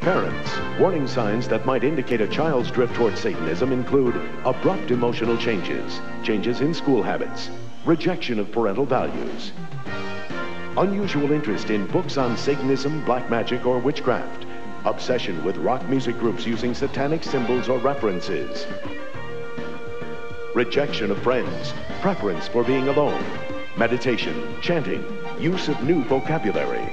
Parents, warning signs that might indicate a child's drift toward Satanism include abrupt emotional changes, changes in school habits, rejection of parental values, unusual interest in books on Satanism, black magic, or witchcraft, obsession with rock music groups using satanic symbols or references, rejection of friends, preference for being alone, meditation, chanting, use of new vocabulary,